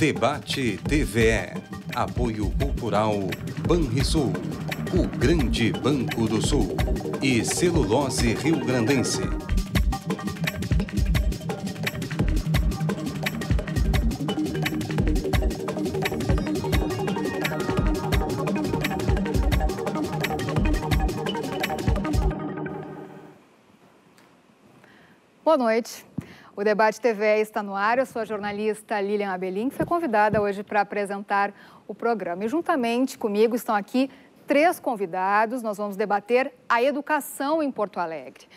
Debate TVE. Apoio Cultural Banrisul. O Grande Banco do Sul. E Celulose Rio Grandense. Boa noite. O Debate TV está no ar. Eu sou a jornalista Lilian Abelin, que foi convidada hoje para apresentar o programa. E juntamente comigo estão aqui três convidados. Nós vamos debater a educação em Porto Alegre.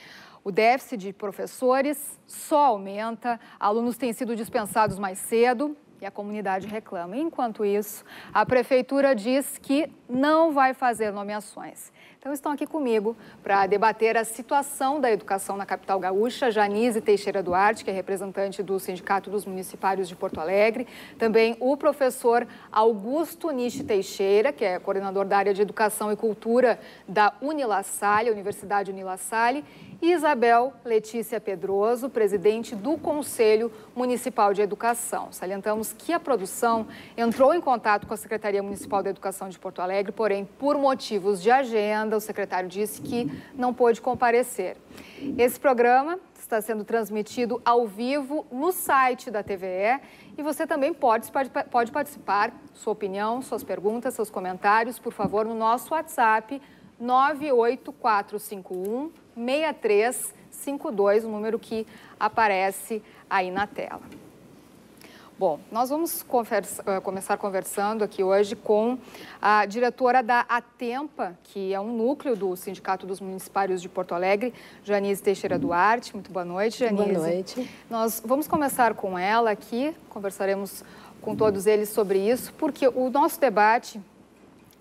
O déficit de professores só aumenta, alunos têm sido dispensados mais cedo e a comunidade reclama. Enquanto isso, a prefeitura diz que não vai fazer nomeações. Então estão aqui comigo para debater a situação da educação na capital gaúcha, Janise Teixeira Duarte, que é representante do Sindicato dos Municipários de Porto Alegre, também o professor Augusto Nishi Teixeira, que é coordenador da área de Educação e Cultura da Unilassalle, Universidade Unilassalle, Isabel Letícia Pedroso, presidente do Conselho Municipal de Educação. Salientamos que a produção entrou em contato com a Secretaria Municipal de Educação de Porto Alegre, porém, por motivos de agenda, o secretário disse que não pôde comparecer. Esse programa está sendo transmitido ao vivo no site da TVE e você também pode, pode participar, sua opinião, suas perguntas, seus comentários, por favor, no nosso WhatsApp 98451 6352, o número que aparece aí na tela. Bom, nós vamos conversa, uh, começar conversando aqui hoje com a diretora da Atempa, que é um núcleo do Sindicato dos Municipários de Porto Alegre, Janise Teixeira Duarte. Muito boa noite, Janise. Boa noite. Nós vamos começar com ela aqui, conversaremos com todos eles sobre isso, porque o nosso debate,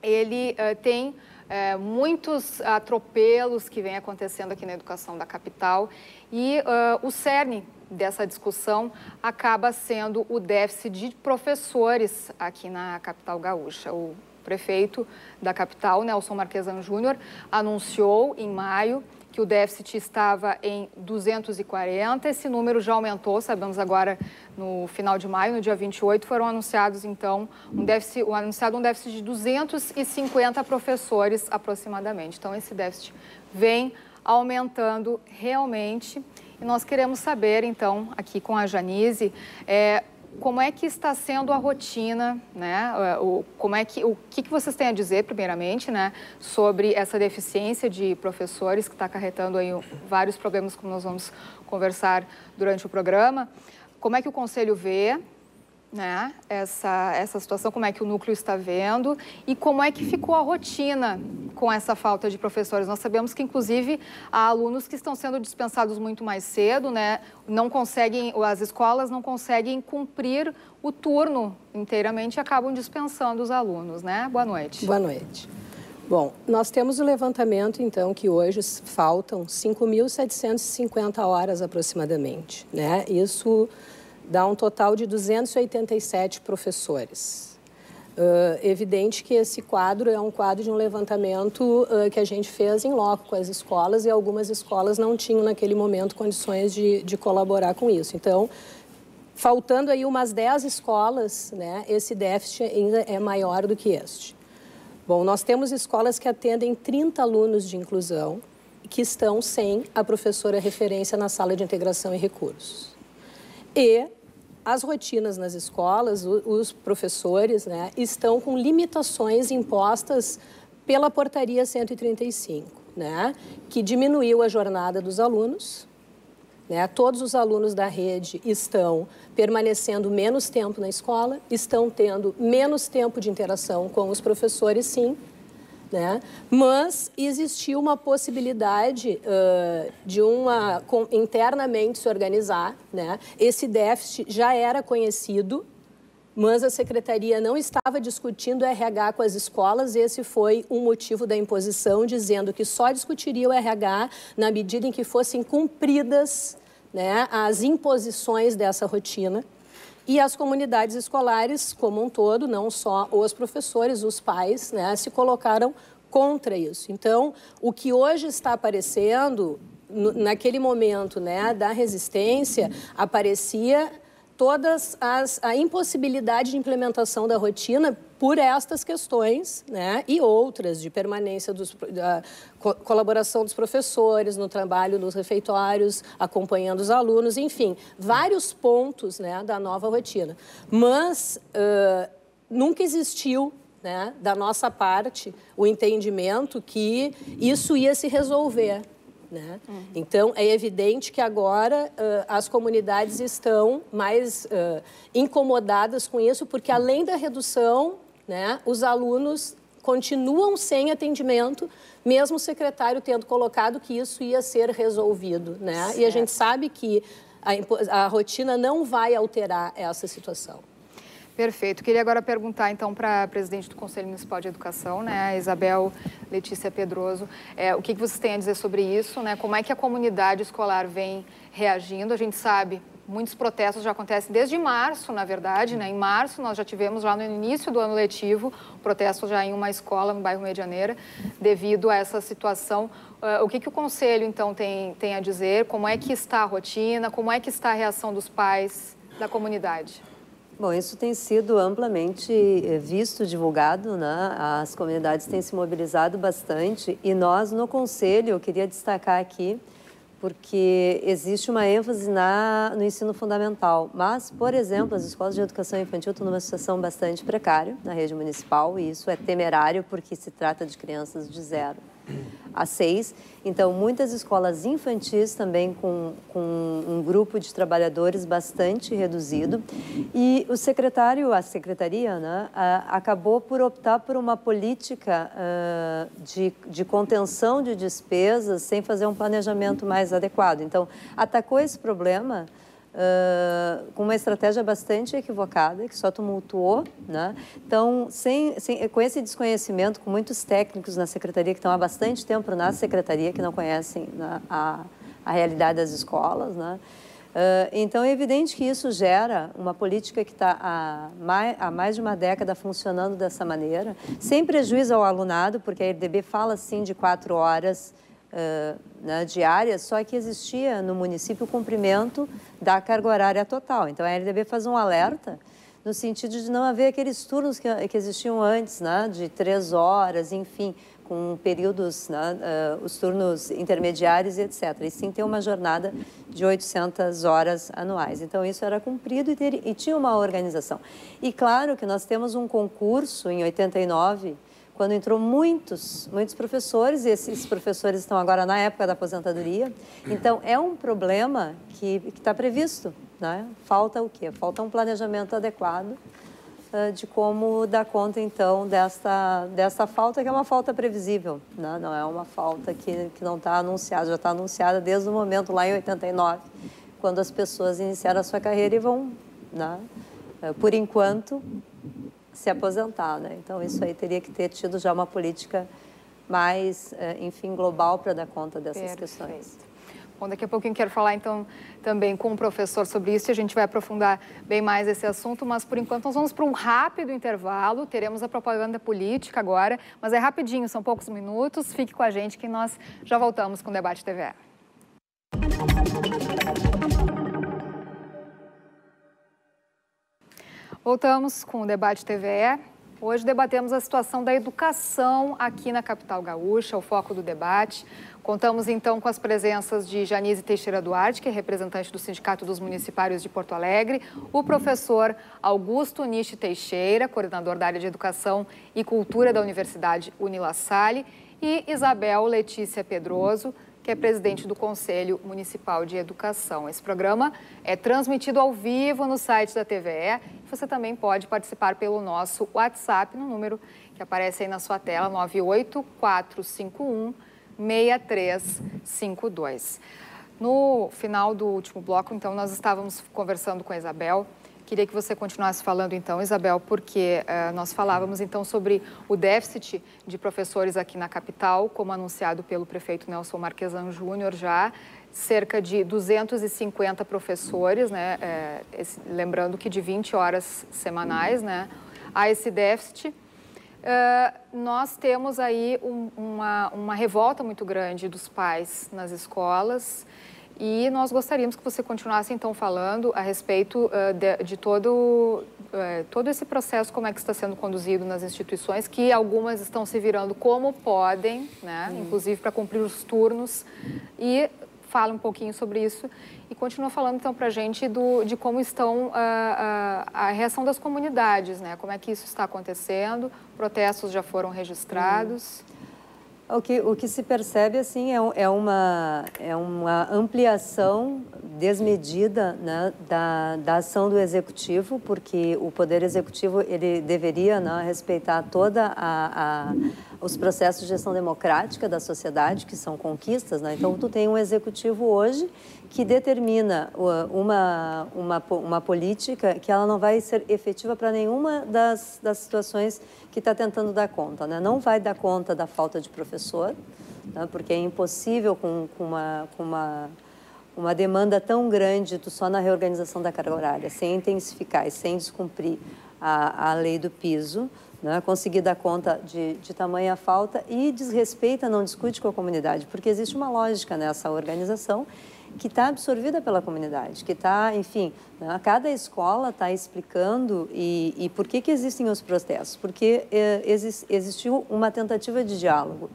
ele uh, tem é, muitos atropelos que vêm acontecendo aqui na educação da capital e uh, o cerne dessa discussão acaba sendo o déficit de professores aqui na capital gaúcha. O prefeito da capital, Nelson Marquesan Júnior, anunciou em maio que o déficit estava em 240. Esse número já aumentou, sabemos agora no final de maio, no dia 28, foram anunciados então um déficit, um, anunciado um déficit de 250 professores aproximadamente. Então esse déficit vem aumentando realmente. E nós queremos saber, então, aqui com a Janise, é, como é que está sendo a rotina, né? O, como é que, o que, que vocês têm a dizer, primeiramente, né, sobre essa deficiência de professores que está acarretando aí vários problemas, como nós vamos conversar durante o programa. Como é que o Conselho vê né, essa, essa situação, como é que o núcleo está vendo e como é que ficou a rotina com essa falta de professores. Nós sabemos que, inclusive, há alunos que estão sendo dispensados muito mais cedo, né, não conseguem, as escolas não conseguem cumprir o turno inteiramente e acabam dispensando os alunos. Né? Boa noite. Boa noite. Bom, nós temos o levantamento, então, que hoje faltam 5.750 horas aproximadamente. Né? Isso dá um total de 287 professores. Uh, evidente que esse quadro é um quadro de um levantamento uh, que a gente fez em loco com as escolas e algumas escolas não tinham naquele momento condições de, de colaborar com isso. Então, faltando aí umas 10 escolas, né, esse déficit ainda é maior do que este. Bom, nós temos escolas que atendem 30 alunos de inclusão que estão sem a professora referência na sala de integração e recursos. E as rotinas nas escolas, os professores né, estão com limitações impostas pela portaria 135, né, que diminuiu a jornada dos alunos. Né, todos os alunos da rede estão permanecendo menos tempo na escola, estão tendo menos tempo de interação com os professores, sim, né? Mas existiu uma possibilidade uh, de uma com, internamente se organizar, né? Esse déficit já era conhecido, mas a secretaria não estava discutindo RH com as escolas. Esse foi um motivo da imposição, dizendo que só discutiria o RH na medida em que fossem cumpridas né, as imposições dessa rotina. E as comunidades escolares, como um todo, não só os professores, os pais, né, se colocaram contra isso. Então, o que hoje está aparecendo, naquele momento né, da resistência, aparecia todas as a impossibilidade de implementação da rotina por estas questões, né, e outras de permanência dos, da co colaboração dos professores no trabalho nos refeitórios, acompanhando os alunos, enfim, vários pontos, né, da nova rotina. Mas uh, nunca existiu né, da nossa parte, o entendimento que isso ia se resolver. Né? Uhum. Então, é evidente que agora uh, as comunidades estão mais uh, incomodadas com isso, porque além da redução, né, os alunos continuam sem atendimento, mesmo o secretário tendo colocado que isso ia ser resolvido. Né? E a gente sabe que a, a rotina não vai alterar essa situação. Perfeito. Queria agora perguntar, então, para a presidente do Conselho Municipal de Educação, né, a Isabel Letícia Pedroso, é, o que, que vocês têm a dizer sobre isso, né? Como é que a comunidade escolar vem reagindo? A gente sabe, muitos protestos já acontecem desde março, na verdade, né? Em março nós já tivemos lá no início do ano letivo, protesto já em uma escola no bairro Medianeira, devido a essa situação. Uh, o que, que o Conselho, então, tem, tem a dizer? Como é que está a rotina? Como é que está a reação dos pais da comunidade? Bom, isso tem sido amplamente eh, visto, divulgado, né? As comunidades têm se mobilizado bastante e nós no conselho, eu queria destacar aqui, porque existe uma ênfase na, no ensino fundamental. Mas, por exemplo, as escolas de educação infantil estão numa situação bastante precária na rede municipal e isso é temerário porque se trata de crianças de zero a seis. Então, muitas escolas infantis também com, com um grupo de trabalhadores bastante reduzido. E o secretário, a secretaria, né, acabou por optar por uma política uh, de, de contenção de despesas sem fazer um planejamento mais adequado. Então, atacou esse problema Uh, com uma estratégia bastante equivocada, que só tumultuou. Né? Então, sem, sem, com esse desconhecimento, com muitos técnicos na secretaria que estão há bastante tempo na secretaria, que não conhecem né, a, a realidade das escolas, né? Uh, então, é evidente que isso gera uma política que está há há mais de uma década funcionando dessa maneira, sem prejuízo ao alunado, porque a RDB fala, sim, de quatro horas uh, né, diárias, só que existia no município o cumprimento da carga horária total. Então, a LDB faz um alerta no sentido de não haver aqueles turnos que, que existiam antes, né, de três horas, enfim, com períodos, né, uh, os turnos intermediários e etc. E sim ter uma jornada de 800 horas anuais. Então, isso era cumprido e, ter, e tinha uma organização. E claro que nós temos um concurso em 89 quando entrou muitos, muitos professores, e esses professores estão agora na época da aposentadoria. Então, é um problema que está previsto. Né? Falta o quê? Falta um planejamento adequado uh, de como dar conta, então, desta, desta falta, que é uma falta previsível. Né? Não é uma falta que, que não está anunciada, já está anunciada desde o momento lá em 89, quando as pessoas iniciaram a sua carreira e vão, né? uh, por enquanto, se aposentar, né? Então isso aí teria que ter tido já uma política mais, eh, enfim, global para dar conta dessas Perfeito. questões. Bom, daqui a pouquinho quero falar então também com o professor sobre isso e a gente vai aprofundar bem mais esse assunto, mas por enquanto nós vamos para um rápido intervalo, teremos a propaganda política agora, mas é rapidinho, são poucos minutos, fique com a gente que nós já voltamos com o Debate TVE. Voltamos com o Debate TVE. Hoje debatemos a situação da educação aqui na capital gaúcha, o foco do debate. Contamos então com as presenças de Janise Teixeira Duarte, que é representante do Sindicato dos Municipários de Porto Alegre, o professor Augusto Nishi Teixeira, coordenador da área de Educação e Cultura da Universidade Unila Salle, e Isabel Letícia Pedroso, que é presidente do Conselho Municipal de Educação. Esse programa é transmitido ao vivo no site da TVE. Você também pode participar pelo nosso WhatsApp no número que aparece aí na sua tela, 98451 6352. No final do último bloco, então, nós estávamos conversando com a Isabel Queria que você continuasse falando então, Isabel, porque uh, nós falávamos então sobre o déficit de professores aqui na capital, como anunciado pelo prefeito Nelson Marquesan Júnior já, cerca de 250 professores, né, é, esse, lembrando que de 20 horas semanais, né, há esse déficit. Uh, nós temos aí um, uma, uma revolta muito grande dos pais nas escolas, E nós gostaríamos que você continuasse, então, falando a respeito uh, de, de, todo, uh, todo esse processo, como é que está sendo conduzido nas instituições, que algumas estão se virando como podem, né? Hum. inclusive para cumprir os turnos. E fala um pouquinho sobre isso e continua falando, então, para a gente do, de como estão uh, a reação das comunidades, né? como é que isso está acontecendo, protestos já foram registrados. Hum. O que, o que se percebe assim é, é, uma, é uma ampliação desmedida né, da, da ação do executivo, porque o poder executivo ele deveria né, respeitar toda a, a, os processos de gestão democrática da sociedade, que são conquistas. Né? Então, tu tem um executivo hoje que determina uma, uma, uma política que ela não vai ser efetiva para nenhuma das, das situações que está tentando dar conta. Né? Não vai dar conta da falta de professor, né? porque é impossível com, com, uma, com uma, uma demanda tão grande só na reorganização da carga horária, sem intensificar e sem descumprir a, a lei do piso, né? conseguir dar conta de, de tamanha falta e desrespeita, não discute com a comunidade, porque existe uma lógica nessa organização que está absorvida pela comunidade, que está, enfim, né, cada escola está explicando e, e, por que, que existem os protestos, porque é, existiu uma tentativa de diálogo,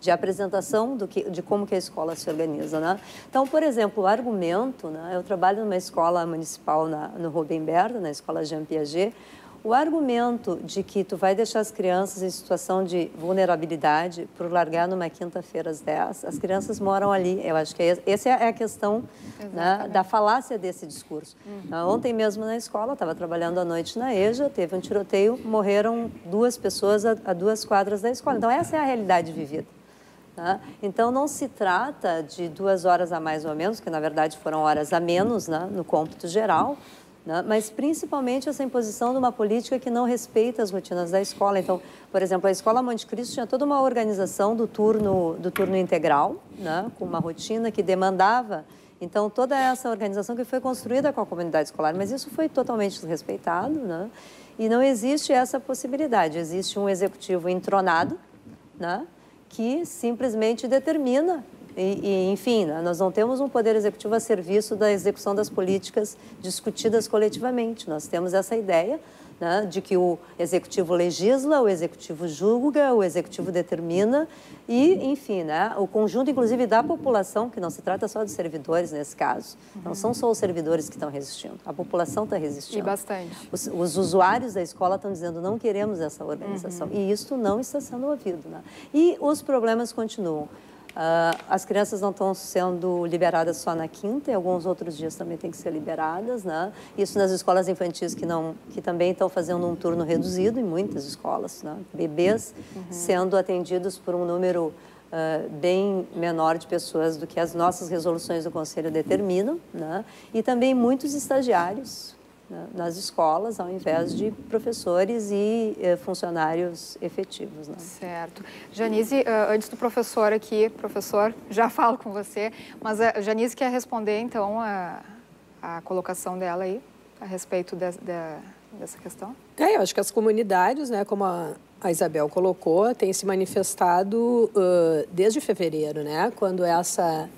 de apresentação do que, de como que a escola se organiza, né? Então, por exemplo, o argumento, né, eu trabalho numa escola municipal na, no Rubem Berta, na escola Jean Piaget, o argumento de que tu vai deixar as crianças em situação de vulnerabilidade por largar numa quinta-feira às 10, as crianças moram ali. Eu acho que é, essa é a questão né, da falácia desse discurso. Uhum. Ontem mesmo na escola, estava trabalhando à noite na EJA, teve um tiroteio, morreram duas pessoas a, a duas quadras da escola. Então, essa é a realidade vivida. Tá? Então, não se trata de duas horas a mais ou menos, que na verdade foram horas a menos né, no cômputo geral, né? mas principalmente essa imposição de uma política que não respeita as rotinas da escola. Então, por exemplo, a Escola Monte Cristo tinha toda uma organização do turno, do turno integral, né? com uma rotina que demandava então, toda essa organização que foi construída com a comunidade escolar, mas isso foi totalmente desrespeitado, né? E não existe essa possibilidade. Existe um executivo entronado, né? Que simplesmente determina e, e, enfim, né, nós não temos um poder executivo a serviço da execução das políticas discutidas coletivamente. Nós temos essa ideia né, de que o executivo legisla, o executivo julga, o executivo determina e, enfim, né, o conjunto, inclusive, da população, que não se trata só de servidores nesse caso, não são só os servidores que estão resistindo, a população está resistindo. E bastante. Os, os, usuários da escola estão dizendo não queremos essa organização uhum. e isso não está sendo ouvido. Né? E os problemas continuam. Uh, as crianças não estão sendo liberadas só na quinta, e alguns outros dias também têm que ser liberadas, né? Isso nas escolas infantis que não, que também estão fazendo um turno reduzido em muitas escolas, né? Bebês uhum. sendo atendidos por um número uh, bem menor de pessoas do que as nossas resoluções do conselho determinam, né? E também muitos estagiários nas escolas, ao invés de professores e eh, funcionários efetivos. Né? Certo. Janise, uh, antes do professor aqui, professor, já falo com você, mas a Janise quer responder, então, a, a colocação dela aí, a respeito de, de, dessa questão? É, eu acho que as comunidades, né, como a, a Isabel colocou, têm se manifestado uh, desde fevereiro, né, quando essa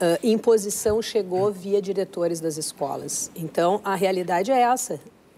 uh, imposição chegou via diretores das escolas. Então, a realidade é essa.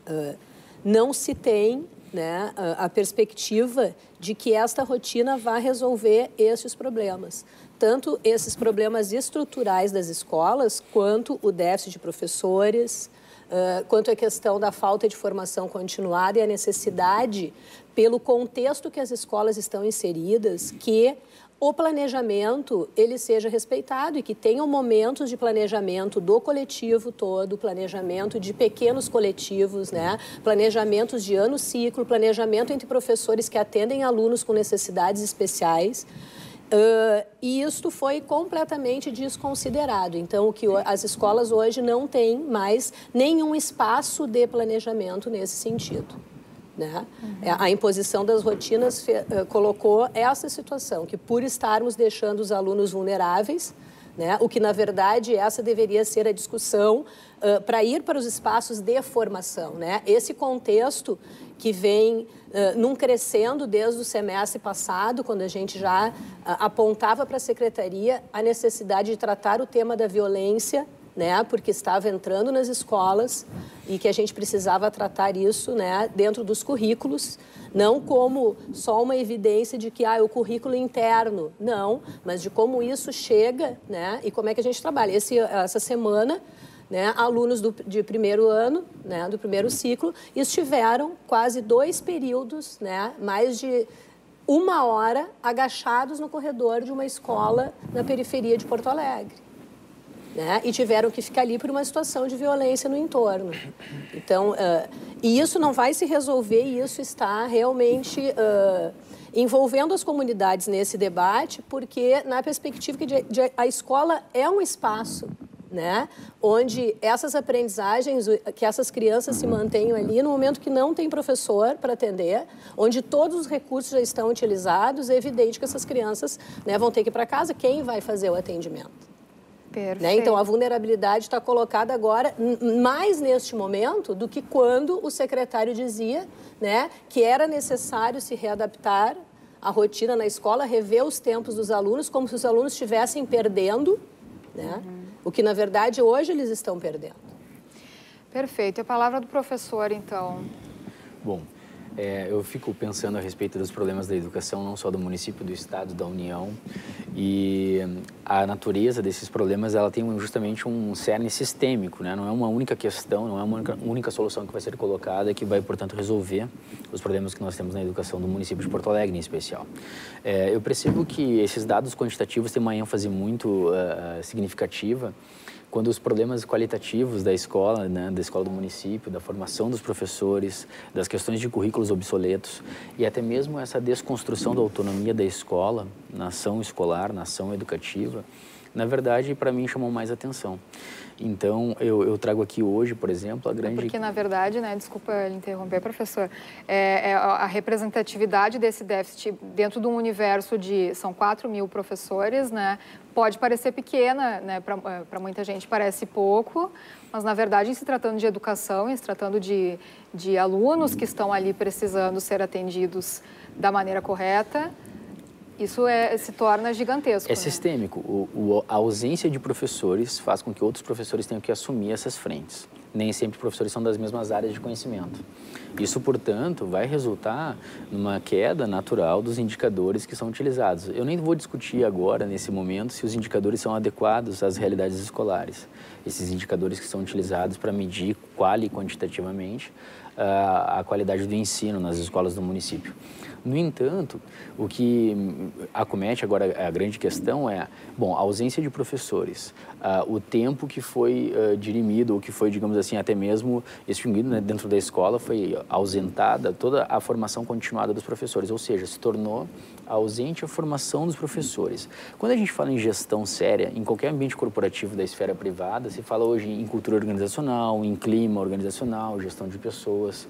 Uh, não se tem né, a, a perspectiva de que esta rotina vá resolver esses problemas. Tanto esses problemas estruturais das escolas, quanto o déficit de professores, Uh, quanto à questão da falta de formação continuada e a necessidade, pelo contexto que as escolas estão inseridas, que o planejamento ele seja respeitado e que tenham momentos de planejamento do coletivo todo, planejamento de pequenos coletivos, né? planejamentos de ano ciclo, planejamento entre professores que atendem alunos com necessidades especiais. Uh, e isto foi completamente desconsiderado. Então, o que as escolas hoje não têm mais nenhum espaço de planejamento nesse sentido. Né? Uhum. A imposição das rotinas fe, uh, colocou essa situação, que por estarmos deixando os alunos vulneráveis, né, o que na verdade essa deveria ser a discussão uh, para ir para os espaços de formação. Né? Esse contexto que vem uh, num crescendo desde o semestre passado, quando a gente já uh, apontava para a secretaria a necessidade de tratar o tema da violência né, porque estava entrando nas escolas e que a gente precisava tratar isso, né, dentro dos currículos, não como só uma evidência de que ah, é o currículo interno, não, mas de como isso chega, né, e como é que a gente trabalha. Esse, essa semana, né, alunos do, de primeiro ano, né, do primeiro ciclo, estiveram quase dois períodos, né, mais de uma hora agachados no corredor de uma escola na periferia de Porto Alegre né? e tiveram que ficar ali por uma situação de violência no entorno. Então, uh, e isso não vai se resolver, e isso está realmente uh, envolvendo as comunidades nesse debate, porque na perspectiva que de, de, a escola é um espaço né? onde essas aprendizagens, que essas crianças se mantenham ali no momento que não tem professor para atender, onde todos os recursos já estão utilizados, é evidente que essas crianças né, vão ter que ir para casa. Quem vai fazer o atendimento? Né? Então, a vulnerabilidade está colocada agora mais neste momento do que quando o secretário dizia né, que era necessário se readaptar à rotina na escola, rever os tempos dos alunos, como se os alunos estivessem perdendo, né? Uhum. o que, na verdade, hoje eles estão perdendo. Perfeito. E a palavra do professor, então. Bom, é, eu fico pensando a respeito dos problemas da educação, não só do município, do estado, da União. E a natureza desses problemas, ela tem justamente um cerne sistêmico, né? Não é uma única questão, não é uma única, única solução que vai ser colocada que vai, portanto, resolver os problemas que nós temos na educação do município de Porto Alegre, em especial. É, eu percebo que esses dados quantitativos têm uma ênfase muito uh, significativa quando os problemas qualitativos da escola, né, da escola do município, da formação dos professores, das questões de currículos obsoletos e até mesmo essa desconstrução da autonomia da escola, na ação escolar, na ação educativa, na verdade, para mim chamou mais atenção. Então, eu, eu, trago aqui hoje, por exemplo, a grande... Porque, na verdade, né, desculpa interromper, professor, é, é a representatividade desse déficit dentro de um universo de... São 4 mil professores, né? Pode parecer pequena, né? Para é, muita gente parece pouco, mas, na verdade, em se tratando de educação, em se tratando de, de alunos que estão ali precisando ser atendidos da maneira correta, isso é, se torna gigantesco. É né? sistêmico. O, o, a ausência de professores faz com que outros professores tenham que assumir essas frentes. Nem sempre professores são das mesmas áreas de conhecimento. Isso, portanto, vai resultar numa queda natural dos indicadores que são utilizados. Eu nem vou discutir agora, nesse momento, se os indicadores são adequados às realidades escolares. Esses indicadores que são utilizados para medir quali quantitativamente a, a qualidade do ensino nas escolas do município. No entanto, o que acomete agora a grande questão é, bom, a ausência de professores, uh, o tempo que foi uh, dirimido, ou que foi, digamos assim, até mesmo extinguido né, dentro da escola, foi ausentada toda a formação continuada dos professores, ou seja, se tornou ausente a formação dos professores. Quando a gente fala em gestão séria, em qualquer ambiente corporativo da esfera privada, se fala hoje em cultura organizacional, em clima organizacional, gestão de pessoas,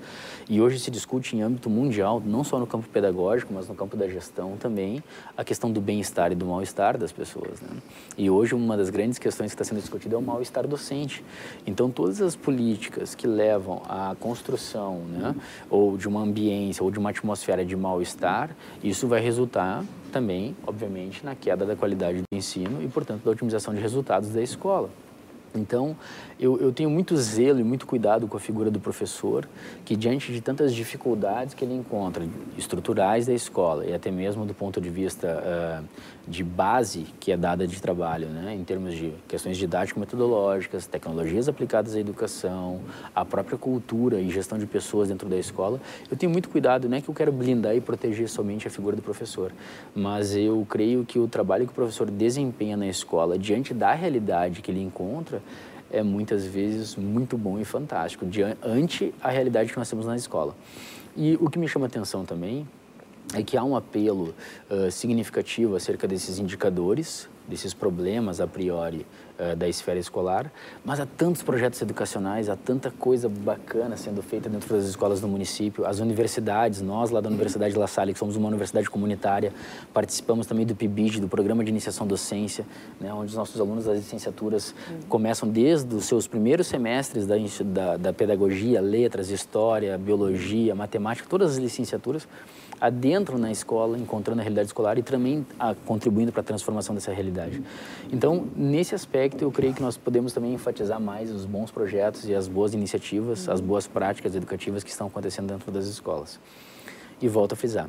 e hoje se discute em âmbito mundial, não só no campo pedagógico, mas no campo da gestão também, a questão do bem-estar e do mal-estar das pessoas. Né? E hoje uma das grandes questões que está sendo discutida é o mal-estar docente. Então, todas as políticas que levam à construção, né, ou de uma ambiência, ou de uma atmosfera de mal-estar, isso vai resultar também, obviamente, na queda da qualidade do ensino e, portanto, da otimização de resultados da escola. Então, eu, eu, tenho muito zelo e muito cuidado com a figura do professor, que diante de tantas dificuldades que ele encontra, estruturais da escola e até mesmo do ponto de vista uh, de base que é dada de trabalho, né, em termos de questões didático-metodológicas, tecnologias aplicadas à educação, a própria cultura e gestão de pessoas dentro da escola, eu tenho muito cuidado, não é que eu quero blindar e proteger somente a figura do professor, mas eu creio que o trabalho que o professor desempenha na escola, diante da realidade que ele encontra, é muitas vezes muito bom e fantástico, diante a realidade que nós temos na escola. E o que me chama atenção também é que há um apelo uh, significativo acerca desses indicadores, desses problemas a priori uh, da esfera escolar, mas há tantos projetos educacionais, há tanta coisa bacana sendo feita dentro das escolas do município, as universidades, nós lá da Universidade de La Salle, que somos uma universidade comunitária, participamos também do PIBID, do Programa de Iniciação Docência, né, onde os nossos alunos das licenciaturas começam desde os seus primeiros semestres da, da, da pedagogia, letras, história, biologia, matemática, todas as licenciaturas, adentram na escola, encontrando a realidade escolar e também a, contribuindo para a transformação dessa realidade. Então, nesse aspecto, eu creio que nós podemos também enfatizar mais os bons projetos e as boas iniciativas, as boas práticas educativas que estão acontecendo dentro das escolas. E volto a frisar,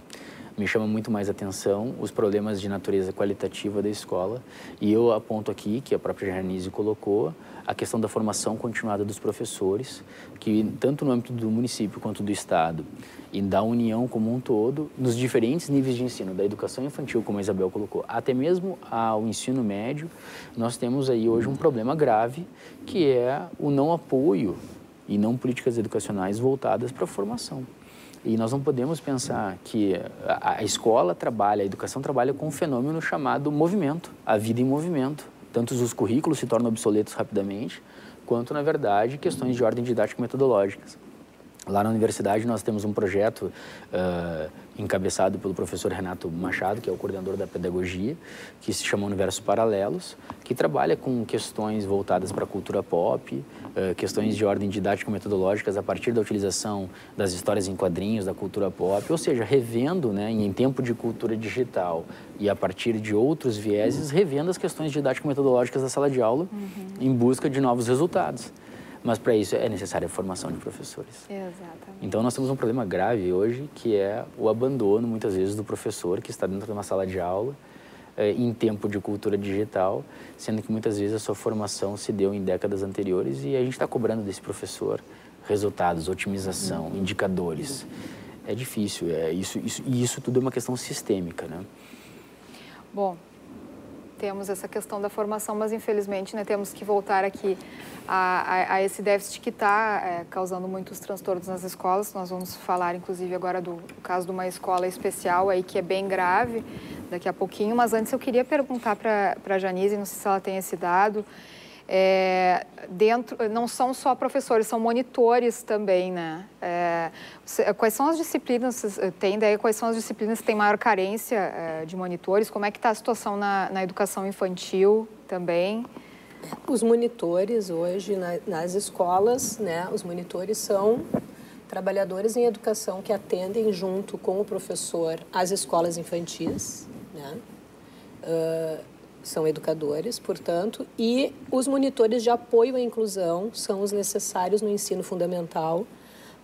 me chama muito mais atenção os problemas de natureza qualitativa da escola e eu aponto aqui, que a própria Janice colocou, a questão da formação continuada dos professores, que tanto no âmbito do município quanto do Estado e da União como um todo, nos diferentes níveis de ensino, da educação infantil, como a Isabel colocou, até mesmo ao ensino médio, nós temos aí hoje um problema grave, que é o não apoio e não políticas educacionais voltadas para a formação. E nós não podemos pensar que a, escola trabalha, a educação trabalha com um fenômeno chamado movimento, a vida em movimento tanto os currículos se tornam obsoletos rapidamente, quanto, na verdade, questões de ordem didática metodológicas. Lá na universidade nós temos um projeto uh, encabeçado pelo professor Renato Machado, que é o coordenador da pedagogia, que se chama Universos Paralelos, que trabalha com questões voltadas para a cultura pop, uh, questões de ordem didático-metodológicas a partir da utilização das histórias em quadrinhos, da cultura pop, ou seja, revendo, né, em tempo de cultura digital e a partir de outros vieses, revendo as questões didático-metodológicas da sala de aula uhum. em busca de novos resultados. Mas para isso é necessária a formação de professores. Exatamente. Então nós temos um problema grave hoje, que é o abandono, muitas vezes, do professor que está dentro de uma sala de aula, eh, em tempo de cultura digital, sendo que muitas vezes a sua formação se deu em décadas anteriores e a gente está cobrando desse professor resultados, otimização, uhum. indicadores. É difícil, é isso, isso, e isso tudo é uma questão sistêmica, né? Bom, temos essa questão da formação, mas infelizmente né, temos que voltar aqui a, a, a esse déficit que está é, causando muitos transtornos nas escolas. Nós vamos falar, inclusive, agora do, do, caso de uma escola especial aí que é bem grave daqui a pouquinho. Mas antes eu queria perguntar para a Janise, não sei se ela tem esse dado, é, dentro, não são só professores, são monitores também, né? É, quais são as disciplinas, tem ideia quais são as disciplinas que têm maior carência é, de monitores? Como é que está a situação na, na, educação infantil também? Os monitores hoje na, nas escolas, né? Os monitores são trabalhadores em educação que atendem junto com o professor as escolas infantis, né? Uh, são educadores, portanto, e os monitores de apoio à inclusão são os necessários no ensino fundamental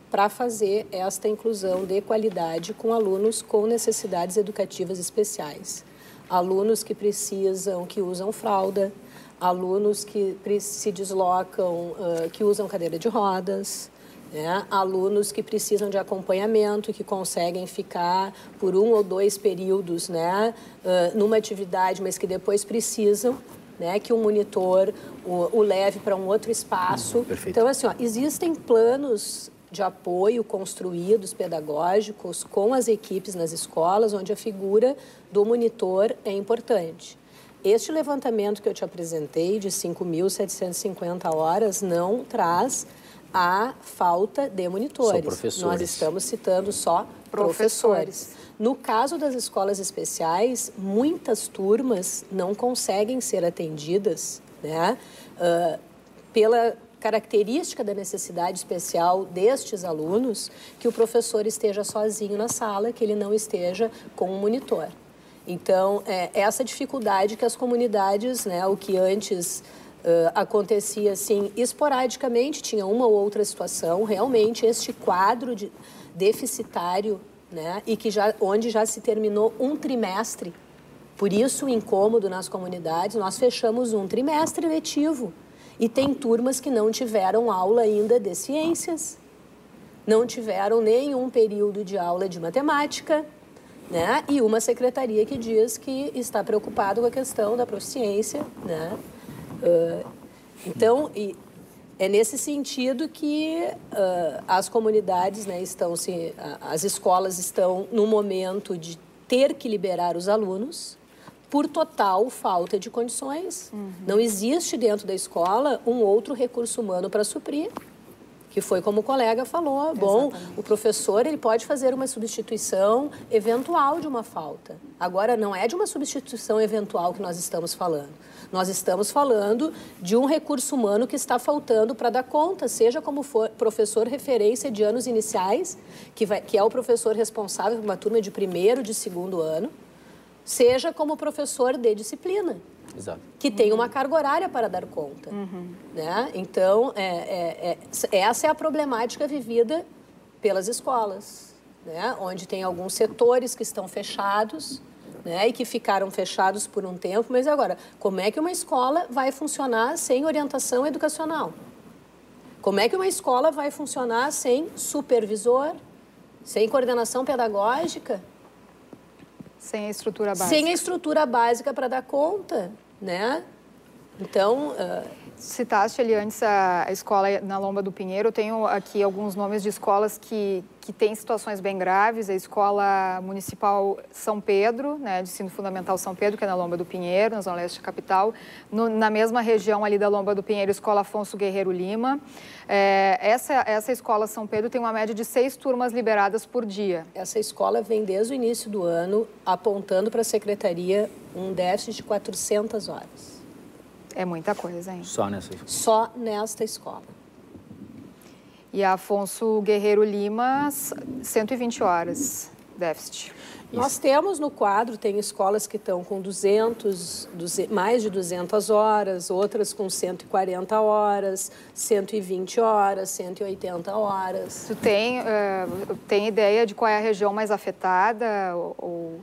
para fazer esta inclusão de qualidade com alunos com necessidades educativas especiais. Alunos que precisam, que usam fralda, alunos que se deslocam, que usam cadeira de rodas, né? alunos que precisam de acompanhamento, que conseguem ficar por um ou dois períodos né, uh, numa atividade, mas que depois precisam né, que o monitor o, o leve para um outro espaço. Perfeito. Então, assim, ó, existem planos de apoio construídos, pedagógicos, com as equipes nas escolas, onde a figura do monitor é importante. Este levantamento que eu te apresentei, de 5.750 horas, não traz a falta de monitores. Só professores. Nós estamos citando só professores. professores. No caso das escolas especiais, muitas turmas não conseguem ser atendidas né, uh, pela característica da necessidade especial destes alunos, que o professor esteja sozinho na sala, que ele não esteja com um monitor. Então, é essa dificuldade que as comunidades, né, o que antes Uh, acontecia assim esporadicamente, tinha uma ou outra situação, realmente este quadro de deficitário, né, e que já onde já se terminou um trimestre. Por isso o incômodo nas comunidades, nós fechamos um trimestre letivo e tem turmas que não tiveram aula ainda de ciências, não tiveram nenhum período de aula de matemática, né? E uma secretaria que diz que está preocupado com a questão da proficiência, né? Uh, então, e é nesse sentido que uh, as comunidades né, estão se, as escolas estão no momento de ter que liberar os alunos por total falta de condições. Uhum. Não existe dentro da escola um outro recurso humano para suprir que foi como o colega falou. Bom, o professor ele pode fazer uma substituição eventual de uma falta. Agora, não é de uma substituição eventual que nós estamos falando. Nós estamos falando de um recurso humano que está faltando para dar conta, seja como for professor referência de anos iniciais, que, vai, que é o professor responsável por uma turma de primeiro, de segundo ano, seja como professor de disciplina. Exato. que tem uma carga horária para dar conta. Uhum. Né? Então, é, é, é, essa é a problemática vivida pelas escolas, né? onde tem alguns setores que estão fechados né? e que ficaram fechados por um tempo, mas agora, como é que uma escola vai funcionar sem orientação educacional? Como é que uma escola vai funcionar sem supervisor, sem coordenação pedagógica? Sem a estrutura básica. Sem a estrutura básica para dar conta, né? Então... Uh... Citaste ali antes a, a, escola na Lomba do Pinheiro. Eu tenho aqui alguns nomes de escolas que, que têm situações bem graves. A Escola Municipal São Pedro, né, de ensino fundamental São Pedro, que é na Lomba do Pinheiro, na Zona Leste da capital. No, na mesma região ali da Lomba do Pinheiro, Escola Afonso Guerreiro Lima. É, essa, essa escola São Pedro tem uma média de seis turmas liberadas por dia. Essa escola vem desde o início do ano apontando para a secretaria um déficit de 400 horas. É muita coisa, hein? Só nessa escola? Só nesta escola. E Afonso Guerreiro Lima, 120 horas déficit. Nós temos no quadro, tem escolas que estão com 200, 200, mais de 200 horas, outras com 140 horas, 120 horas, 180 horas. Tu tem, uh, tem ideia de qual é a região mais afetada? Ou,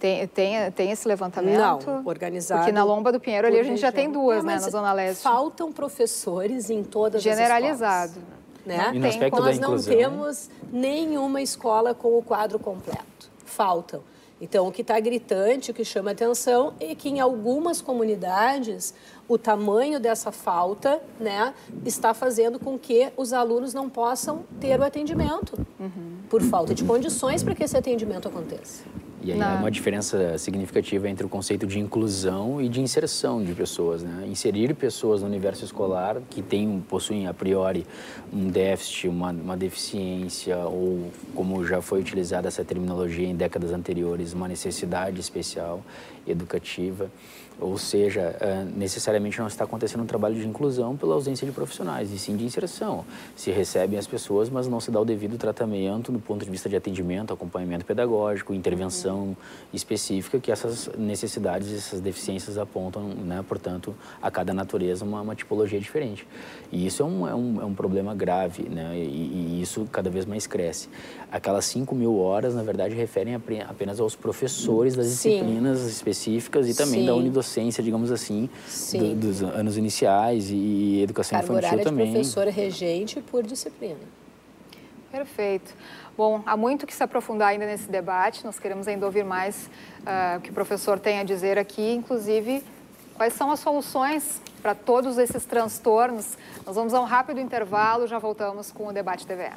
tem, tem, tem esse levantamento? Não, organizado. Porque na Lomba do Pinheiro ali a gente região. já tem duas, é, né, na Zona Leste. Faltam professores em todas Generalizado. as escolas. Né? E no aspecto Nós da inclusão, não temos nenhuma escola com o quadro completo faltam. Então, o que está gritante, o que chama atenção, é que em algumas comunidades o tamanho dessa falta né, está fazendo com que os alunos não possam ter o atendimento, uhum. por falta de condições para que esse atendimento aconteça. E aí há uma diferença significativa entre o conceito de inclusão e de inserção de pessoas. Né? Inserir pessoas no universo escolar que tem, possuem a priori um déficit, uma, uma deficiência ou, como já foi utilizada essa terminologia em décadas anteriores, uma necessidade especial educativa ou seja, eh, necessariamente não está acontecendo um trabalho de inclusão pela ausência de profissionais, e sim de inserção. Se recebem as pessoas, mas não se dá o devido tratamento do ponto de vista de atendimento, acompanhamento pedagógico, intervenção uhum. específica que essas necessidades, essas deficiências apontam, né, portanto, a cada natureza uma, uma tipologia diferente. E isso é um, é um, é um problema grave, né, e, e, isso cada vez mais cresce. Aquelas 5 mil horas, na verdade, referem apenas aos professores das sim. disciplinas específicas e também sim. da unidade docência, digamos assim, do, dos anos iniciais e educação Carga infantil também. De professor regente por disciplina. Perfeito. Bom, há muito que se aprofundar ainda nesse debate. Nós queremos ainda ouvir mais uh, o que o professor tem a dizer aqui, inclusive quais são as soluções para todos esses transtornos. Nós vamos a um rápido intervalo, já voltamos com o debate TVA.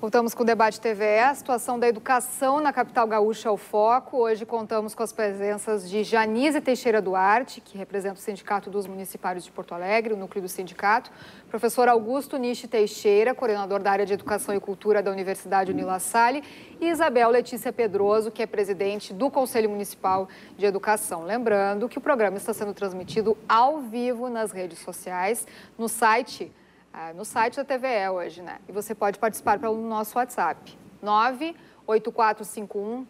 Voltamos com o debate TVE. A situação da educação na capital gaúcha é o foco. Hoje contamos com as presenças de Janise Teixeira Duarte, que representa o Sindicato dos Municipários de Porto Alegre, o núcleo do sindicato, professor Augusto Nishi Teixeira, coordenador da área de Educação e Cultura da Universidade Unila Salle, e Isabel Letícia Pedroso, que é presidente do Conselho Municipal de Educação. Lembrando que o programa está sendo transmitido ao vivo nas redes sociais, no site no site da TVE hoje, né? E você pode participar pelo nosso WhatsApp, 98451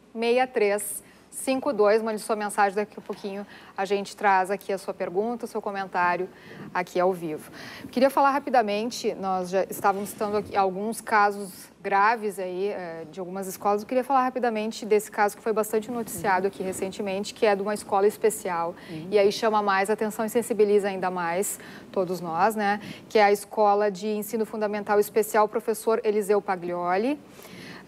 6352. Mande sua mensagem daqui a pouquinho. A gente traz aqui a sua pergunta, o seu comentário aqui ao vivo. Queria falar rapidamente, nós já estávamos citando aqui alguns casos graves aí eh, de algumas escolas. Eu queria falar rapidamente desse caso que foi bastante noticiado aqui recentemente, que é de uma escola especial. Uhum. E aí chama mais atenção e sensibiliza ainda mais todos nós, né? Que é a Escola de Ensino Fundamental Especial Professor Eliseu Paglioli.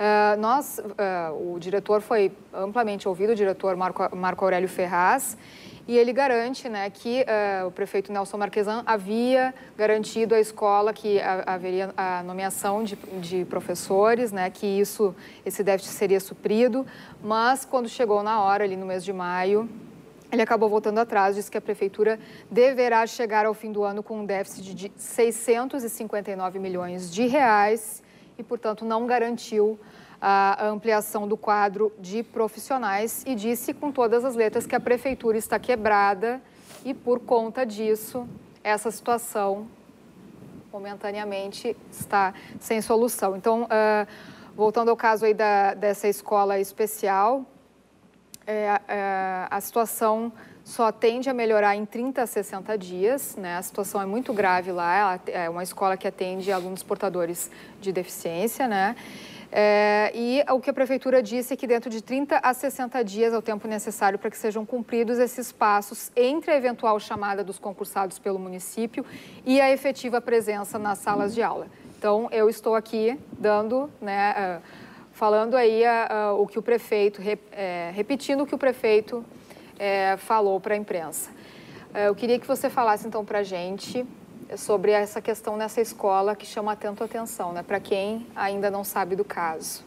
Uh, nós, uh, o diretor foi amplamente ouvido, o diretor Marco, Marco Aurélio Ferraz, e ele garante né, que uh, o prefeito Nelson Marquesan havia garantido à escola que haveria a nomeação de, de, professores, né, que isso, esse déficit seria suprido, mas quando chegou na hora, ali no mês de maio, ele acabou voltando atrás, disse que a prefeitura deverá chegar ao fim do ano com um déficit de 659 milhões de reais e, portanto, não garantiu a ampliação do quadro de profissionais e disse com todas as letras que a prefeitura está quebrada e, por conta disso, essa situação momentaneamente está sem solução. Então, uh, voltando ao caso aí da, dessa escola especial, é, é, a situação só tende a melhorar em 30 a 60 dias, né? A situação é muito grave lá, é uma escola que atende alunos portadores de deficiência, né? É, e o que a prefeitura disse é que dentro de 30 a 60 dias é o tempo necessário para que sejam cumpridos esses passos entre a eventual chamada dos concursados pelo município e a efetiva presença nas salas de aula. Então, eu estou aqui dando, né, uh, falando aí uh, o que o prefeito, é, repetindo o que o prefeito é, falou para a imprensa. eu queria que você falasse então para a gente sobre essa questão nessa escola que chama tanto atenção, né, para quem ainda não sabe do caso.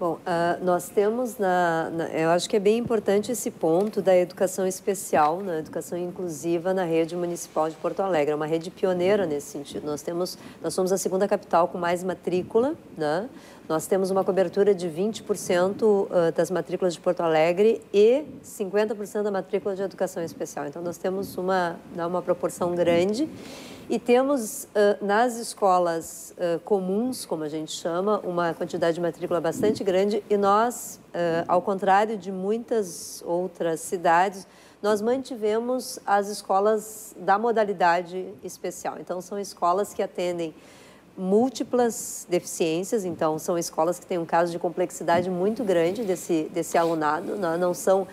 Bom, uh, nós temos, na, na, eu acho que é bem importante esse ponto da educação especial, na né, educação inclusiva na rede municipal de Porto Alegre. É uma rede pioneira nesse sentido. Nós temos, nós somos a segunda capital com mais matrícula, né? Nós temos uma cobertura de 20% ah, das matrículas de Porto Alegre e 50% da matrícula de educação especial. Então, nós temos uma, né, uma proporção grande. E temos nas escolas comuns, como a gente chama, uma quantidade de matrícula bastante grande e nós, ao contrário de muitas outras cidades, nós mantivemos as escolas da modalidade especial. Então, são escolas que atendem múltiplas deficiências, então são escolas que têm um caso de complexidade muito grande desse, desse alunado, não, né? não são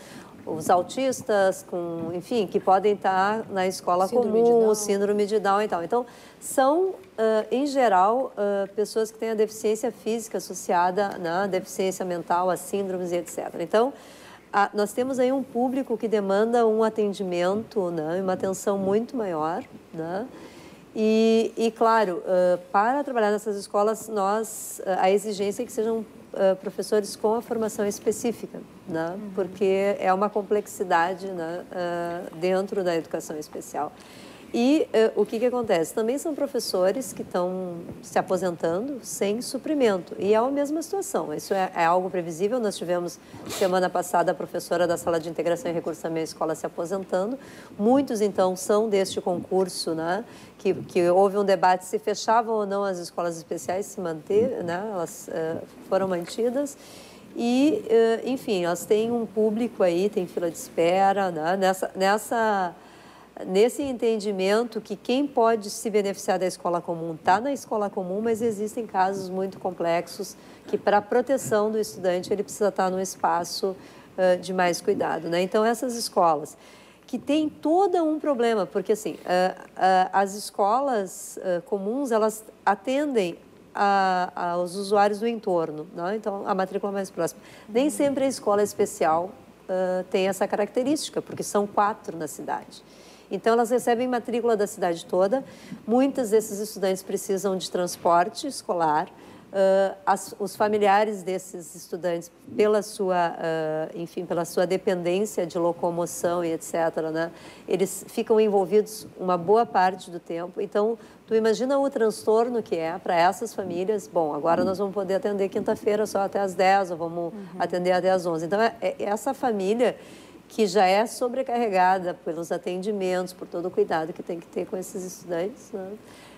os autistas, com, enfim, que podem estar na escola síndrome comum, o síndrome de Down e tal. Então, são, uh, em geral, uh, pessoas que têm a deficiência física associada à né, deficiência mental, a síndromes e etc. Então, a, nós temos aí um público que demanda um atendimento, né, uma atenção muito maior, né? E, e claro, uh, para trabalhar nessas escolas, nós, a exigência é que sejam uh, professores com a formação específica, né? Uhum. porque é uma complexidade né? Uh, dentro da educação especial. E uh, o que, que acontece? Também são professores que estão se aposentando sem suprimento. E é a mesma situação. Isso é, é, algo previsível. Nós tivemos, semana passada, a professora da Sala de Integração e Recursos da minha escola se aposentando. Muitos, então, são deste concurso, né? Que, que houve um debate se fechavam ou não as escolas especiais, se manter, né? Elas uh, foram mantidas. E, uh, enfim, elas têm um público aí, tem fila de espera, né? Nessa... nessa nesse entendimento que quem pode se beneficiar da escola comum está na escola comum, mas existem casos muito complexos que, para a proteção do estudante, ele precisa estar num espaço uh, de mais cuidado. Né? Então, essas escolas que têm todo um problema, porque assim, uh, uh, as escolas comuns, elas atendem a, aos usuários do entorno, né? então a matrícula mais próxima. Nem sempre a escola especial tem essa característica, porque são quatro na cidade. Então, elas recebem matrícula da cidade toda. Muitos desses estudantes precisam de transporte escolar. Uh, as, os familiares desses estudantes, pela sua, uh, enfim, pela sua dependência de locomoção e etc., né, eles ficam envolvidos uma boa parte do tempo. Então, tu imagina o transtorno que é para essas famílias. Bom, agora nós vamos poder atender quinta-feira só até às 10, ou vamos uhum. atender até às 11. Então, é, é, essa família que já é sobrecarregada pelos atendimentos, por todo o cuidado que tem que ter com esses estudantes, né?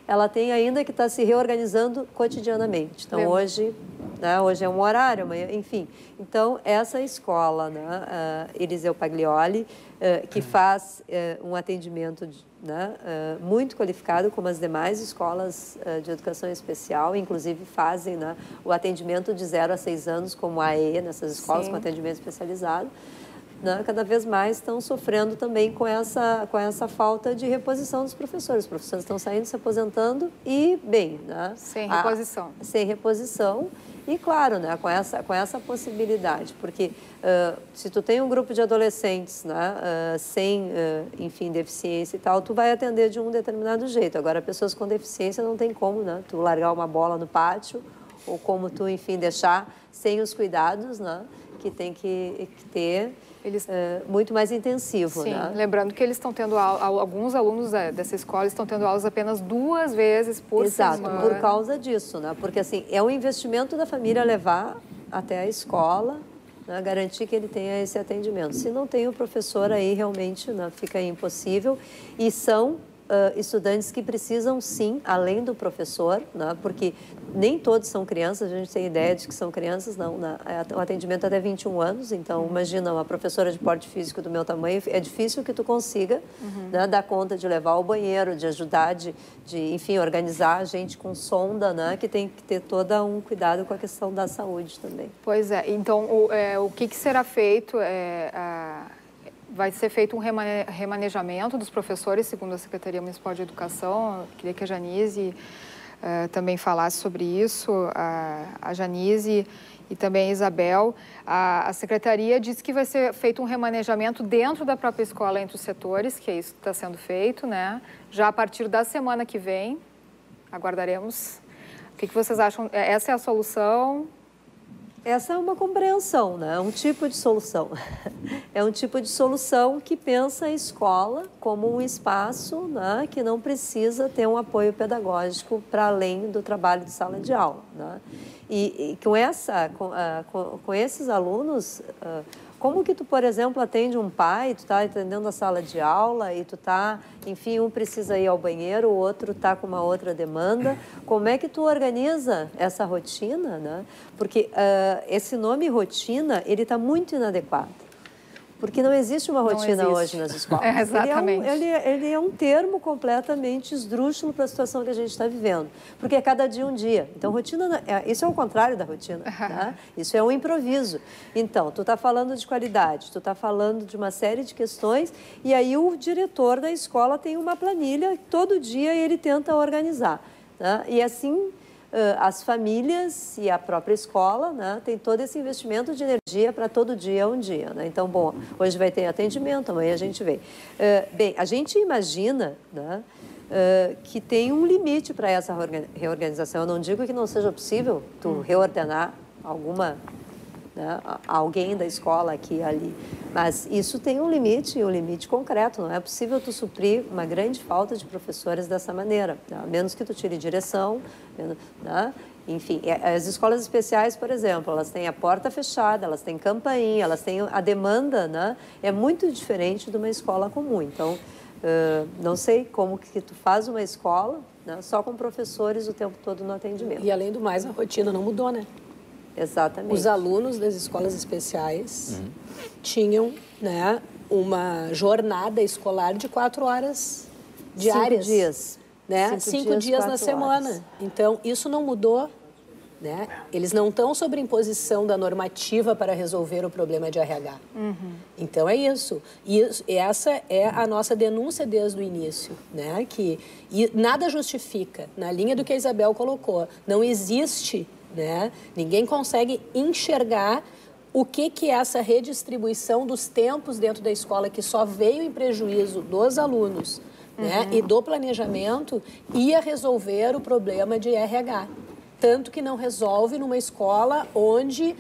ela tem ainda que estar tá se reorganizando cotidianamente. Então, hoje, né, hoje é um horário, amanhã, enfim. Então, essa escola, né, uh, Eliseu Paglioli, uh, que faz uh, um atendimento né, muito qualificado, como as demais escolas de educação especial, inclusive fazem né, o atendimento de 0 a 6 anos, como a AE, nessas escolas Sim. com atendimento especializado né, cada vez mais estão sofrendo também com essa, com essa falta de reposição dos professores. Os professores estão saindo, se aposentando e, bem, né? Sem reposição. A, sem reposição. E claro, né, com essa, com essa possibilidade, porque uh, se tu tem um grupo de adolescentes né, uh, sem, uh, enfim, deficiência e tal, tu vai atender de um determinado jeito. Agora, pessoas com deficiência não tem como, né, tu largar uma bola no pátio ou como tu, enfim, deixar sem os cuidados, né, que tem que, que ter eles... É, muito mais intensivo. Sim, né? lembrando que eles estão tendo alguns alunos dessa escola estão tendo aulas apenas duas vezes por Exato, semana. Exato, por causa disso, né? Porque assim é um investimento da família levar até a escola, né? garantir que ele tenha esse atendimento. Se não tem o professor aí realmente né? fica impossível e são uh, estudantes que precisam sim, além do professor, né? porque nem todos são crianças, a gente tem ideia de que são crianças, não, né? o atendimento é até 21 anos, então imagina uma professora de porte físico do meu tamanho, é difícil que tu consiga uhum. né, dar conta de levar ao banheiro, de ajudar, de, de, enfim, organizar a gente com sonda, né, que tem que ter todo um cuidado com a questão da saúde também. Pois é, então o, é, o que, que será feito é, a vai ser feito um remanejamento dos professores, segundo a Secretaria Municipal de Educação. Eu queria que a Janise uh, também falasse sobre isso. A, a Janise e também a Isabel. A, a, Secretaria disse que vai ser feito um remanejamento dentro da própria escola entre os setores, que é isso que está sendo feito, né? Já a partir da semana que vem, aguardaremos. O que, que vocês acham? É, essa é a solução? Essa é uma compreensão, né? é um tipo de solução. É um tipo de solução que pensa a escola como um espaço né, que não precisa ter um apoio pedagógico para além do trabalho de sala de aula. Né? E, e com, essa, com, uh, com, com, esses alunos, uh, como que tu, por exemplo, atende um pai, tu está atendendo a sala de aula e tu está, enfim, um precisa ir ao banheiro, o outro está com uma outra demanda. Como é que tu organiza essa rotina, né? Porque uh, esse nome rotina, ele está muito inadequado. Porque não existe uma rotina hoje nas escolas. É, exatamente. Ele é, um, ele, ele é um termo completamente esdrúxulo para a situação que a gente está vivendo. Porque é cada dia um dia. Então, rotina, é, isso é o contrário da rotina. Tá? Isso é um improviso. Então, tu está falando de qualidade, tu está falando de uma série de questões, e aí o diretor da escola tem uma planilha, todo dia ele tenta organizar. Né? E assim as famílias e a própria escola né, tem todo esse investimento de energia para todo dia um dia. Né? Então, bom, hoje vai ter atendimento, amanhã a gente vê. bem, a gente imagina né, que tem um limite para essa reorganização. Eu não digo que não seja possível tu reordenar alguma né, alguém da escola aqui e ali. Mas isso tem um limite, um limite concreto. Não é possível tu suprir uma grande falta de professores dessa maneira, né? a menos que tu tire direção, né? Enfim, as escolas especiais, por exemplo, elas têm a porta fechada, elas têm campainha, elas têm a demanda, né? É muito diferente de uma escola comum. Então, uh, não sei como que tu faz uma escola né? só com professores o tempo todo no atendimento. E além do mais, a rotina não mudou, né? Exatamente. Os alunos das escolas especiais uhum. tinham né, uma jornada escolar de quatro horas diárias. Cinco dias. Né? Cinco, Cinco dias, dias na semana. Horas. Então, isso não mudou. Né? Eles não estão sob imposição da normativa para resolver o problema de RH. Uhum. Então, é isso. E essa é a nossa denúncia desde o início. Né? Que, e nada justifica, na linha do que a Isabel colocou, não existe né? Ninguém consegue enxergar o que, que é essa redistribuição dos tempos dentro da escola que só veio em prejuízo dos alunos né? uhum. e do planejamento ia resolver o problema de RH. Tanto que não resolve numa escola onde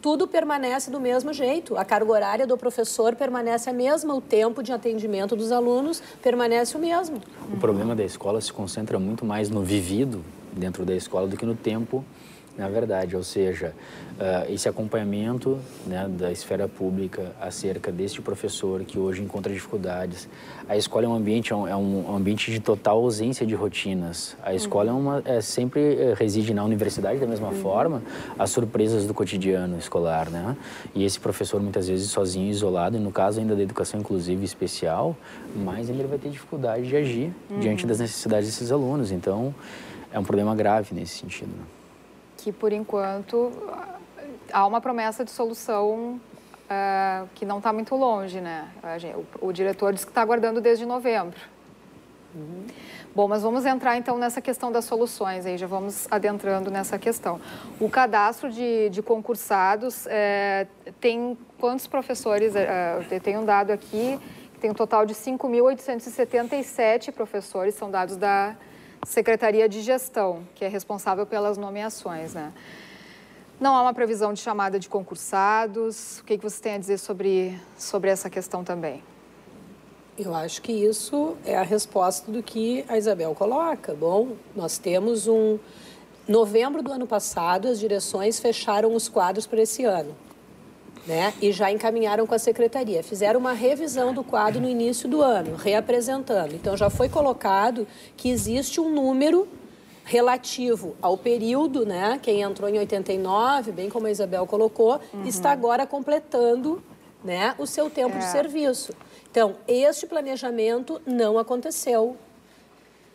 tudo permanece do mesmo jeito. A carga horária do professor permanece a mesma, o tempo de atendimento dos alunos permanece o mesmo. O problema da escola se concentra muito mais no vivido dentro da escola do que no tempo na verdade, ou seja, uh, esse acompanhamento né, da esfera pública acerca deste professor que hoje encontra dificuldades. A escola é um ambiente, é um, é ambiente de total ausência de rotinas. A escola uhum. é uma, é, sempre eh, reside na universidade da mesma uhum. forma as surpresas do cotidiano escolar, né? E esse professor muitas vezes sozinho, isolado, e no caso ainda da educação inclusive especial, mais ele vai ter dificuldade de agir uhum. diante das necessidades desses alunos. Então, é um problema grave nesse sentido. Né? Que, por enquanto, há uma promessa de solução uh, que não está muito longe, né? O, o, diretor disse que está aguardando desde novembro. Uhum. Bom, mas vamos entrar então nessa questão das soluções, aí já vamos adentrando nessa questão. O cadastro de, de concursados é, tem quantos professores? É, eu tenho um dado aqui, tem um total de 5.877 professores, são dados da Secretaria de Gestão, que é responsável pelas nomeações, né? Não há uma previsão de chamada de concursados. O que, que você tem a dizer sobre, sobre essa questão também? Eu acho que isso é a resposta do que a Isabel coloca. Bom, nós temos um. Novembro do ano passado, as direções fecharam os quadros para esse ano. Né? E já encaminharam com a secretaria. Fizeram uma revisão do quadro no início do ano, reapresentando. Então já foi colocado que existe um número relativo ao período, né? Quem entrou em 89, bem como a Isabel colocou, uhum. está agora completando, né, o seu tempo é. de serviço. Então, este planejamento não aconteceu.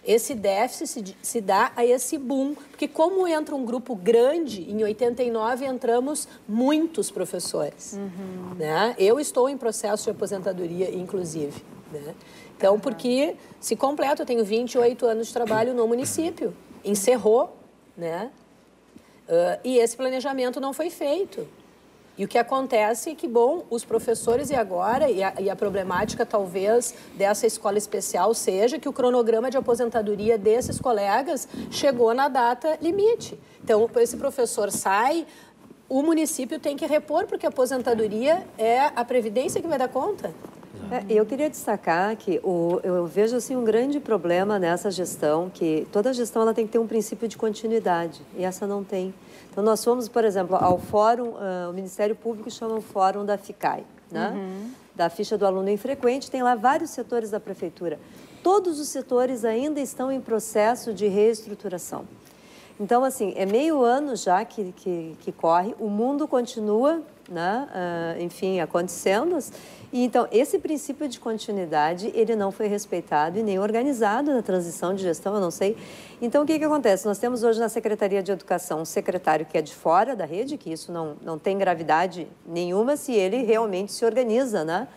Esse déficit se, dá a esse boom, porque como entra um grupo grande, em 89 entramos muitos professores. Uhum. Né? Eu estou em processo de aposentadoria, inclusive. Né? Então, porque se completa, eu tenho 28 anos de trabalho no município. Encerrou, né? Uh, e esse planejamento não foi feito. E o que acontece é que, bom, os professores e agora, e a, e a, problemática talvez dessa escola especial seja que o cronograma de aposentadoria desses colegas chegou na data limite. Então, esse professor sai, o município tem que repor, porque a aposentadoria é a previdência que vai dar conta. É, eu queria destacar que o, eu vejo assim, um grande problema nessa gestão, que toda gestão ela tem que ter um princípio de continuidade, e essa não tem. Então, nós fomos, por exemplo, ao fórum, uh, o Ministério Público chama o fórum da FICAI, né? Uhum. da ficha do aluno infrequente, tem lá vários setores da prefeitura. Todos os setores ainda estão em processo de reestruturação. Então, assim, é meio ano já que, que, que corre, o mundo continua, né, uh, enfim, acontecendo, e então, esse princípio de continuidade, ele não foi respeitado e nem organizado na transição de gestão, eu não sei. Então, o que, que acontece? Nós temos hoje na Secretaria de Educação um secretário que é de fora da rede, que isso não, não tem gravidade nenhuma se ele realmente se organiza, né?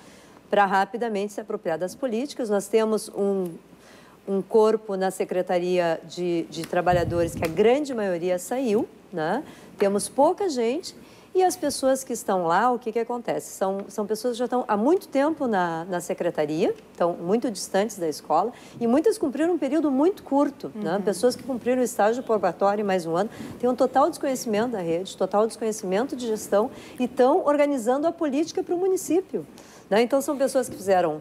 Para rapidamente se apropriar das políticas. Nós temos um, um corpo na Secretaria de, de Trabalhadores que a grande maioria saiu, né? Temos pouca gente e as pessoas que estão lá, o que, que acontece? São, são pessoas que já estão há muito tempo na, na secretaria, estão muito distantes da escola, e muitas cumpriram um período muito curto. Né? Uhum. Né? Pessoas que cumpriram o estágio probatório mais um ano, têm um total desconhecimento da rede, total desconhecimento de gestão, e estão organizando a política para o município. Né? Então, são pessoas que fizeram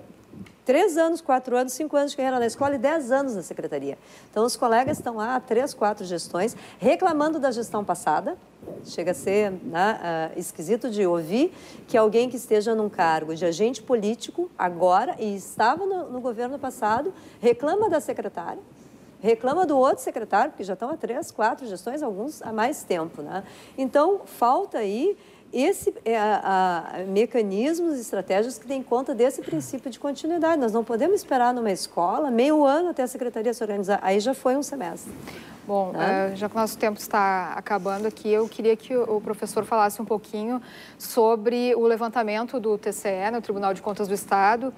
três anos, quatro anos, cinco anos de carreira na escola e dez anos na secretaria. Então, os colegas estão lá há três, quatro gestões, reclamando da gestão passada. Chega a ser né, uh, esquisito de ouvir que alguém que esteja num cargo de agente político agora e estava no, no governo passado reclama da secretária reclama do outro secretário, porque já estão há três, quatro gestões, alguns há mais tempo. Né? Então, falta aí esse é a, a, mecanismos, estratégias que têm conta desse princípio de continuidade. Nós não podemos esperar numa escola meio ano até a secretaria se organizar. Aí já foi um semestre. Bom, né? já que o nosso tempo está acabando aqui, eu queria que o professor falasse um pouquinho sobre o levantamento do TCE, no Tribunal de Contas do Estado,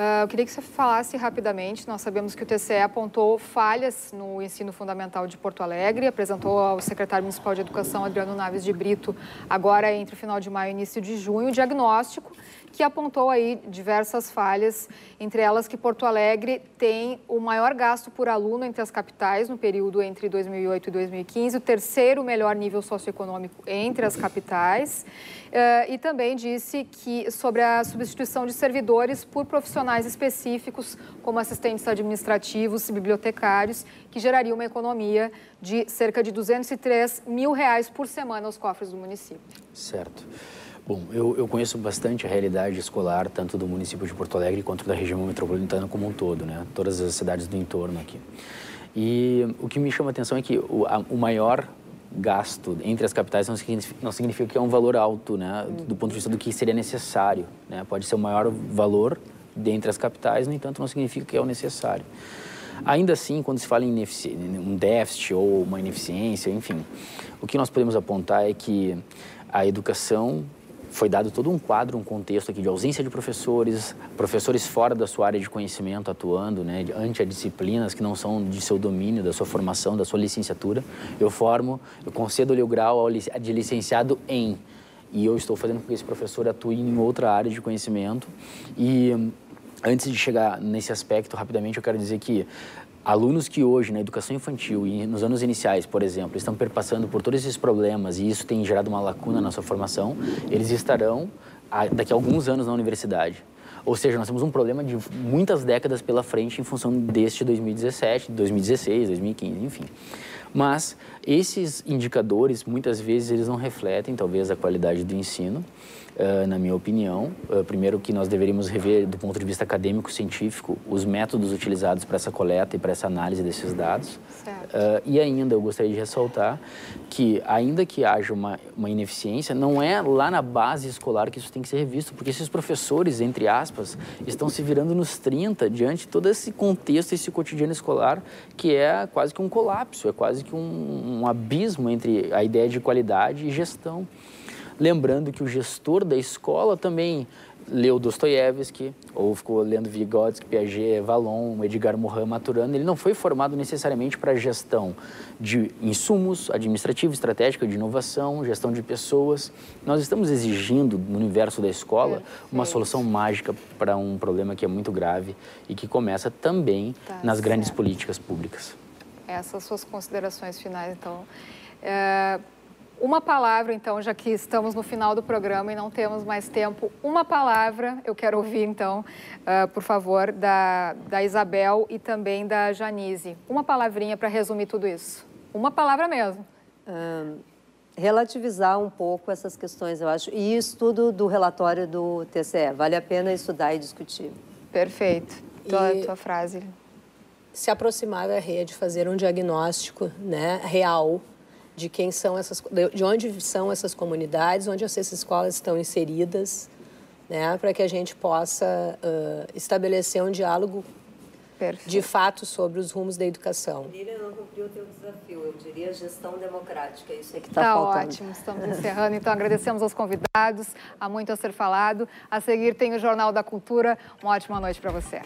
Uh, eu queria que você falasse rapidamente. Nós sabemos que o TCE apontou falhas no ensino fundamental de Porto Alegre, apresentou ao secretário municipal de Educação, Adriano Naves de Brito, agora entre o final de maio e início de junho, o diagnóstico que apontou aí diversas falhas, entre elas que Porto Alegre tem o maior gasto por aluno entre as capitais no período entre 2008 e 2015, o terceiro melhor nível socioeconômico entre as capitais, uh, e também disse que sobre a substituição de servidores por profissionais específicos, como assistentes administrativos e bibliotecários, que geraria uma economia de cerca de 203 mil reais por semana aos cofres do município. Certo. Bom, eu, eu, conheço bastante a realidade escolar, tanto do município de Porto Alegre quanto da região metropolitana como um todo, né? Todas as cidades do entorno aqui. E o que me chama a atenção é que o, a, o maior gasto entre as capitais não significa, não significa que é um valor alto, né? Do ponto de vista do que seria necessário, né? Pode ser o maior valor dentre as capitais, no entanto, não significa que é o necessário. Ainda assim, quando se fala em um déficit ou uma ineficiência, enfim, o que nós podemos apontar é que a educação foi dado todo um quadro, um contexto aqui de ausência de professores, professores fora da sua área de conhecimento atuando, né, ante disciplinas que não são de seu domínio, da sua formação, da sua licenciatura. Eu formo, eu concedo-lhe o grau de licenciado em, e eu estou fazendo com que esse professor atue em outra área de conhecimento. E antes de chegar nesse aspecto, rapidamente, eu quero dizer que alunos que hoje na educação infantil e nos anos iniciais, por exemplo, estão perpassando por todos esses problemas e isso tem gerado uma lacuna na sua formação, eles estarão daqui a alguns anos na universidade. Ou seja, nós temos um problema de muitas décadas pela frente em função deste 2017, 2016, 2015, enfim. Mas esses indicadores, muitas vezes, eles não refletem, talvez, a qualidade do ensino na minha opinião. Uh, primeiro que nós deveríamos rever, do ponto de vista acadêmico-científico, os métodos utilizados para essa coleta e para essa análise desses dados. Uh, e ainda eu gostaria de ressaltar que, ainda que haja uma, uma ineficiência, não é lá na base escolar que isso tem que ser revisto, porque esses professores, entre aspas, estão se virando nos 30 diante de todo esse contexto, esse cotidiano escolar, que é quase que um colapso, é quase que um, um abismo entre a ideia de qualidade e gestão. Lembrando que o gestor da escola também leu Dostoiévski, ou ficou lendo Vygotsky, Piaget, Vallon, Edgar Morin, Maturana. Ele não foi formado necessariamente para gestão de insumos, administrativo, estratégica, de inovação, gestão de pessoas. Nós estamos exigindo no universo da escola uma solução mágica para um problema que é muito grave e que começa também tá nas certo. grandes políticas públicas. Essas suas considerações finais, então. É uma palavra, então, já que estamos no final do programa e não temos mais tempo, uma palavra, eu quero ouvir, então, uh, por favor, da, da Isabel e também da Janise. Uma palavrinha para resumir tudo isso. Uma palavra mesmo. Um, relativizar um pouco essas questões, eu acho. E estudo do relatório do TCE. Vale a pena estudar e discutir. Perfeito. Tua, e... tua frase. Se aproximar da rede, fazer um diagnóstico né, real de quem são essas, de onde são essas comunidades, onde essas escolas estão inseridas, né, para que a gente possa uh, estabelecer um diálogo Perfeito. de fato sobre os rumos da educação. Lília não cumpriu o teu desafio, eu diria gestão democrática, isso é que está tá faltando. ótimo, estamos encerrando, então agradecemos aos convidados, há muito a ser falado. A seguir tem o Jornal da Cultura, uma ótima noite para você.